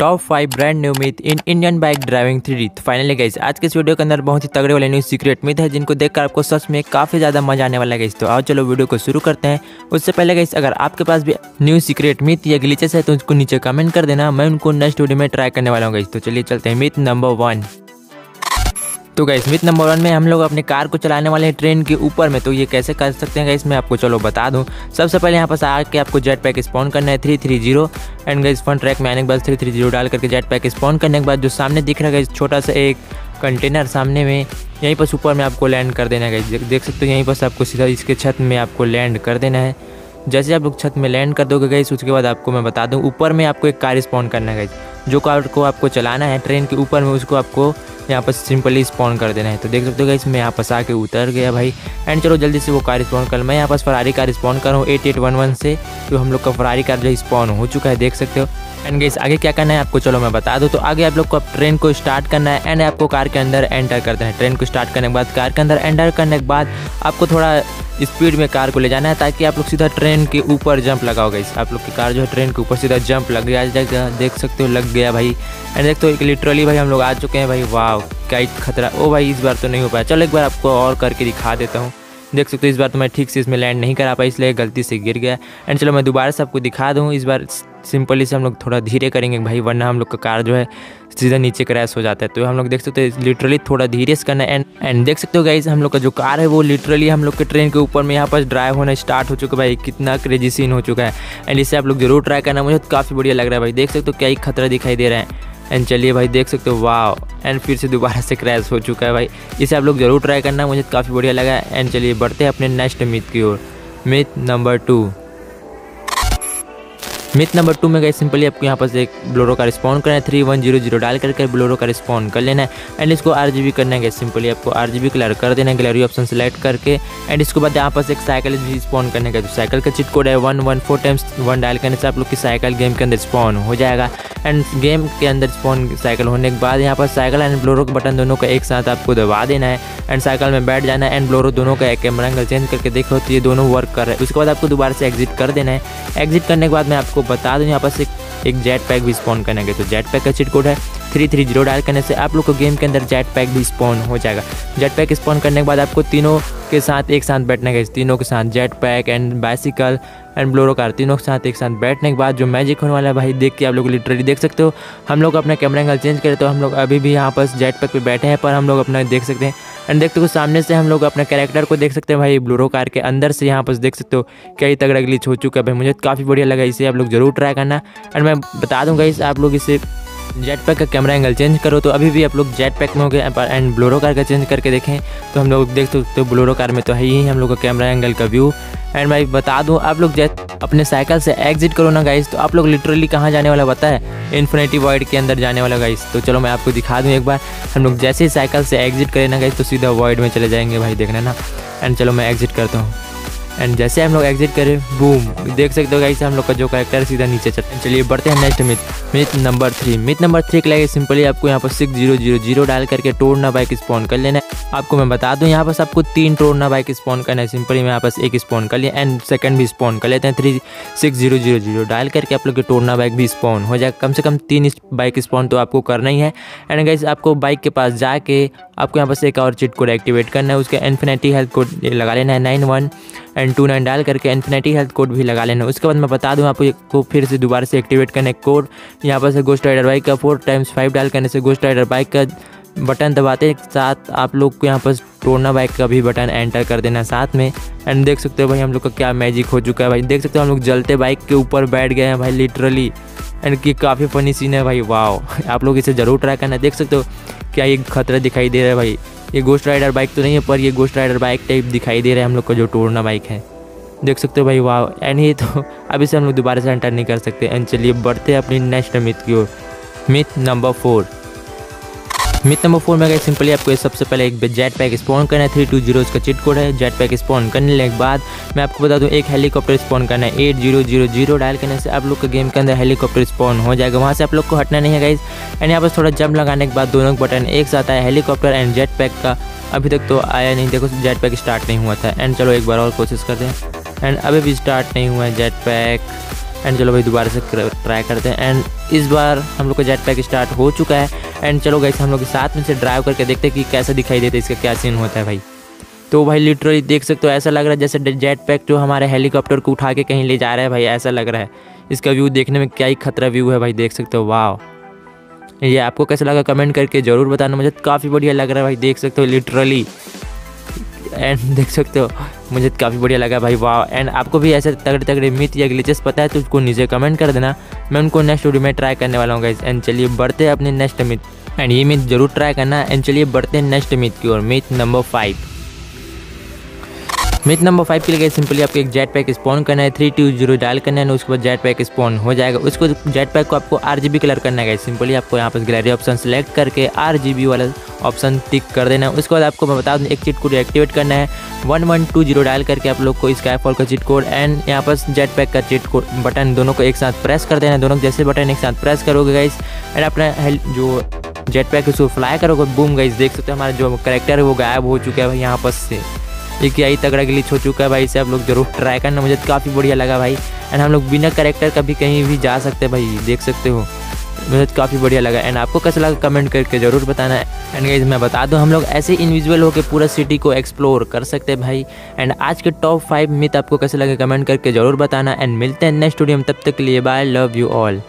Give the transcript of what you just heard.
Top five brand new myth in Indian bike driving three D finally गई आज के इस वीडियो के अंदर बहुत ही तगड़े वाले न्यू सीक्रेट मिथ है, जिनको देखकर आपको सच में काफ़ी ज़्यादा मज़ा आने वाला है तो आओ चलो वीडियो को शुरू करते हैं। उससे पहले गई अगर आपके पास भी न्यू सीक्रेट मिथ या ग्लीचेस है तो उसको नीचे कमेंट कर देना। मैं उनको नेक्स्ट वीडियो में ट्राई करने वाला हूँ तो चलिए चलते हैं मिथ नंबर वन तो गैस मिथ नंबर वन में हम लोग अपने कार को चलाने वाले हैं ट्रेन के ऊपर में तो ये कैसे कर सकते हैं गैस मैं आपको चलो बता दूँ। सबसे पहले यहाँ पर आके आपको जेट पैक स्पॉन करना है थ्री थ्री ज़ीरो एंड गैस फन ट्रैक में आने के बाद थ्री थ्री ज़ीरो डाल करके जेट पैक स्पॉन करने के बाद जो सामने दिख रहा है छोटा सा एक कंटेनर सामने में, यहीं पर ऊपर में आपको लैंड कर देना है देख सकते हो, यहीं पर आपको सीधा इसके छत में आपको लैंड कर देना है। जैसे आप लोग छत में लैंड कर दोगे गई उसके बाद आपको मैं बता दूँ, ऊपर में आपको एक कार स्पॉन करना है जो कार को आपको चलाना है ट्रेन के ऊपर में, उसको आपको यहाँ पर सिंपली स्पॉन कर देना है। तो देख सकते हो गई मैं यहाँ पर आके उतर गया भाई। एंड चलो जल्दी से वो कार स्पॉन कर, मैं यहाँ पर फरारी का रिस्पॉन्ड कर रहा हूँ एट एट वन वन से। तो हम लोग का फरारी कार जो स्पॉन हो चुका है, देख सकते हो। एंड गई आगे क्या करना है आपको? चलो मैं बता दूँ तो आगे आप लोग को ट्रेन को स्टार्ट करना है। एंड आपको कार के अंदर एंटर करना है। ट्रेन को स्टार्ट करने के बाद कार के अंदर एंटर करने के बाद आपको थोड़ा स्पीड में कार को ले जाना है ताकि आप लोग सीधा ट्रेन के ऊपर जंप लगाओगे आप लोग की कार जो है ट्रेन के ऊपर सीधा जंप लग गया। देख सकते हो, लग गया भाई। एंड देख तो लिटरली भाई हम लोग आ चुके हैं भाई। वाह क्या खतरा। ओ भाई, इस बार तो नहीं हो पाया। चलो एक बार आपको और करके दिखा देता हूँ। देख सकते हो, इस बार तो मैं ठीक से इसमें लैंड नहीं करा पाई इसलिए गलती से गिर गया। एंड चलो मैं दोबारा से आपको दिखा दूँ, इस बार सिंपली से हम लोग थोड़ा धीरे करेंगे भाई, वरना हम लोग का कार जो है, सीधा नीचे क्रैश हो जाता है। तो हम लोग देख सकते हो लिटरली थोड़ा धीरे से करना एंड एंड देख सकते हो गाइस हम लोग का जो कार है, वो लिटरली हम लोग के ट्रेन के ऊपर में यहाँ पर ड्राइव होना स्टार्ट हो चुका है भाई, कितना क्रेजी सीन हो चुका है। एंड इसे आप लोग ज़रूर ट्राई करना, मुझे तो काफ़ी बढ़िया लग रहा है भाई, देख सकते हो क्या ही खतरा दिखाई दे रहा है। एंड चलिए भाई, देख सकते हो वाह एंड फिर से दोबारा से क्रैश हो चुका है भाई। इसे आप लोग ज़रूर ट्राई करना, मुझे काफ़ी बढ़िया लगा। एंड चलिए बढ़ते हैं अपने नेक्स्ट मिथ की ओर। Myth number two myth number two में गए सिंपली आपको यहाँ पर एक ब्लोरो का रिस्पॉन्ड करना है। थ्री वन ज़ीरो ज़ीरो डाल करके ब्लोरो का रिस्पॉन्ड कर लेना है। एंड इसको आर जी बी करना है सिंपली आपको आर जी बी कलर कर देना है। गैलरी ऑप्शन सेलेक्ट करके। एंड इसके बाद यहाँ पर एक साइकिल भी करने का तो साइकिल का चिट कोड है one one four times one dial करने से आप लोग की साइकिल गेम के अंदर स्पॉन हो जाएगा। एंड गेम के अंदर स्पॉन साइकिल होने के बाद यहाँ पर साइकिल एंड ब्लोरो का बटन दोनों का एक साथ आपको दबा देना है। एंड साइकिल में बैठ जाना है एंड ब्लोरो दोनों का एक कैमरा एंगल चेंज करके देखो तो ये दोनों वर्क कर रहे हैं। उसके बाद आपको दोबारा से एग्जिट कर देना है। एग्जिट करने के बाद मैं आपको बता दूँ, यहाँ पर से एक जेट पैक भी स्पॉन करने के तो जेट पैक का चिट कोड है थ्री थ्री ज़ीरो डायल करने से आप लोग को गेम के अंदर जेट पैक भी स्पॉन हो जाएगा। जेट पैक स्पॉन करने के बाद आपको तीनों के साथ एक साथ बैठने का तीनों के साथ jet pack and bicycle and Bolero car तीनों के साथ एक साथ बैठने के बाद जो मैजिक होने वाला है भाई, देख के आप लोग लिटरली देख सकते हो। हम लोग अपना कैमरा एंगल चेंज करें तो हम लोग अभी भी यहाँ पर जेट पैक पर बैठे हैं, पर हम लोग अपना देख सकते हैं। एंड देखते हो सामने से हम लोग अपने कैरेक्टर को देख सकते हैं भाई ब्लूरो कार के अंदर से यहाँ पर देख सकते हो। कई तगड़ा ग्लिच हो चुका है भाई, मुझे काफ़ी बढ़िया लगा, इसे आप लोग ज़रूर ट्राई करना। एंड मैं बता दूँगा इस आप लोग इसे जेट पैक का कैमरा एंगल चेंज करो तो अभी भी आप लोग जेट पैक में हो गए एंड ब्लोरो कार का चेंज करके देखें तो हम लोग देख सकते हो ब्लोरो कार में तो है ही, हम लोग का कैमरा एंगल का व्यू एंड भाई बता दूँ, आप लोग जैसे अपने साइकिल से एग्जिट करो ना गाइस तो आप लोग लिटरली कहाँ जाने वाला पता है? इन्फिनिटी वॉइड के अंदर जाने वाला गाइस तो चलो मैं आपको दिखा दूँ एक बार, हम लोग जैसे ही साइकिल से एग्जिट करें ना गाइस तो सीधा वॉइड में चले जाएँगे भाई, देखना ना। एंड चलो मैं एग्जिट करता हूँ। एंड जैसे हम लोग एग्जिट करें बूम देख सकते हो गाइस हम लोग का जो करेक्टर सीधा नीचे चलते चलिए बढ़ते हैं next myth myth number three myth number three के लिए सिंपली आपको यहाँ पर सिक्स ज़ीरो ज़ीरो ज़ीरो डाल करके टोरना बाइक स्पॉन कर लेना है। आपको मैं बता दूँ, यहाँ पर आपको तीन टोरना बाइक स्पॉन करना है। सिंपली मैं यहाँ पर एक स्पॉन कर लिया एंड सेकंड भी स्पॉन कर लेते हैं। Three six zero zero zero डाल करके आप लोग के टोरना बाइक भी स्पॉन हो जाए। कम से कम तीन बाइक स्पॉन तो आपको करना ही है। एंड गाइस आपको बाइक के पास जाके आपको यहाँ पर एक और चिट कोड एक्टिवेट करना है, उसके इन्फिनेटी हेल्थ कोड लगा लेना है nine one and two nine डाल करके इन्फिनेटी हेल्थ कोड भी लगा लेना है। उसके बाद मैं बता दूँ आपको फिर से दोबारा से एक्टिवेट करने कोड यहाँ पर से गोस्ट राइडर बाइक का फोर टाइम्स फाइव डाल करने से गोस्ट राइडर बाइक का बटन दबाते साथ आप लोग को यहाँ पर टोरना बाइक का भी बटन एंटर कर देना साथ में। एंड देख सकते हो भाई हम लोग का क्या मैजिक हो चुका है भाई। देख सकते हो हम लोग जलते बाइक के ऊपर बैठ गए हैं भाई लिटरली एंड कि काफ़ी फनी सीन है भाई वाह आप लोग इसे ज़रूर ट्राई करना देख सकते हो क्या ये खतरा दिखाई दे रहा है भाई। ये गोस्ट राइडर बाइक तो नहीं है, पर ये गोस्ट राइडर बाइक टाइप दिखाई दे रहा है हम लोग का, जो टोरना बाइक है। देख सकते हो भाई वाह एंड ये तो अभी से हम लोग दोबारा से एंटर नहीं कर सकते। एंड चलिए बढ़ते हैं अपनी नेक्स्ट मिथ की ओर। Myth number four myth number four में अगर सिंपली आपको सबसे पहले एक जेट पैक स्पॉन करना है थ्री टू ज़ीरो इसका चिट कोड है। जेट पैक स्पॉन करने के बाद मैं आपको बता दूँ, एक हेलीकॉप्टर स्पॉन करना है। Eight zero zero zero dial करने से आप लोग का गेम के अंदर हेलीकॉप्टर स्पॉन हो जाएगा। वहाँ से आप लोग को हटना नहीं है गाइज़ एंड यहाँ पर थोड़ा जंप लगाने के बाद दोनों बटन एक साथ आया हेलीकॉप्टर एंड जेट पैक का। अभी तक तो आया नहीं, देखो जेट पैक स्टार्ट नहीं हुआ था। एंड चलो एक बार और कोशिश करते हैं। एंड अभी भी स्टार्ट नहीं हुआ है जेट पैक एंड चलो भाई दोबारा से ट्राई करते हैं। एंड इस बार हम लोग का जेट पैक स्टार्ट हो चुका है। एंड चलो गए हम लोग साथ में से ड्राइव करके देखते कि कैसे दिखाई देता है, इसका क्या सीन होता है भाई। तो भाई लिटरली देख सकते हो, ऐसा लग रहा है जैसे जेट पैक जो हमारे हेलीकॉप्टर को उठा के कहीं ले जा रहा है भाई, ऐसा लग रहा है। इसका व्यू देखने में क्या ही खतरा व्यू है भाई, देख सकते हो वाह ये आपको कैसा लगा कमेंट करके ज़रूर बताना, मुझे काफ़ी बढ़िया लग रहा है भाई, देख सकते हो लिटरली एंड देख सकते हो, मुझे काफ़ी बढ़िया लगा भाई वाह एंड आपको भी ऐसे तगड़े तगड़े मिथ या ग्लिचेस पता है तो उसको नीचे कमेंट कर देना। मैं उनको नेक्स्ट वीडियो में ट्राई करने वाला हूँ गाइज़ एंड चलिए बढ़ते अपने नेक्स्ट मिथ एंड ये मिथ ज़रूर ट्राई करना। एंड चलिए बढ़ते नेक्स्ट मिथ की ओर. Myth number five myth number five के लिए गए सिंपली आपको एक जेट पैक स्पॉन करना है थ्री टू ज़ीरो डायल करना है उसके बाद जेट पैक स्पॉन हो जाएगा। उसको जेट पैक को आपको आर कलर करना है सिंपली आपको यहाँ पर गैलरी ऑप्शन सेलेक्ट करके आरजीबी वाला ऑप्शन टिक कर देना है। उसके बाद आपको मैं बता दूँ, एक चिट कोड एक्टिवेट करना है। One one two zero dial करके आप लोग को स्काईफॉल का चिट कोड एंड यहाँ पर जेट पैक का चिट कोड बटन दोनों को एक साथ प्रेस कर देना है। दोनों जैसे बटन एक साथ प्रेस करोगे गाइस एंड अपना जो जेट पैक उसको फ्लाई करोगे। बूम गाइस देख सकते हो हमारा जो करेक्टर है, वो गायब हो चुका है यहाँ पर से। ये क्या ही तगड़ा गिलीच हो चुका है भाई, इसे आप लोग ज़रूर ट्राई करना। मुझे काफ़ी बढ़िया लगा भाई। एंड हम लोग बिना करेक्टर का भी कहीं भी जा सकते हैं भाई, देख सकते हो। मुझे काफ़ी बढ़िया लगा। एंड आपको कैसा लगा कमेंट करके ज़रूर बताना। एंड गाइज़ मैं बता दूँ, हम लोग ऐसे इनविजुअल होकर पूरा सिटी को एक्सप्लोर कर सकते हैं भाई। एंड आज के टॉप फाइव मिथ आपको कैसे लगे कमेंट करके ज़रूर बताना। एंड मिलते हैं नेक्स्ट वीडियो में। तब तक के लिए बाय लव यू ऑल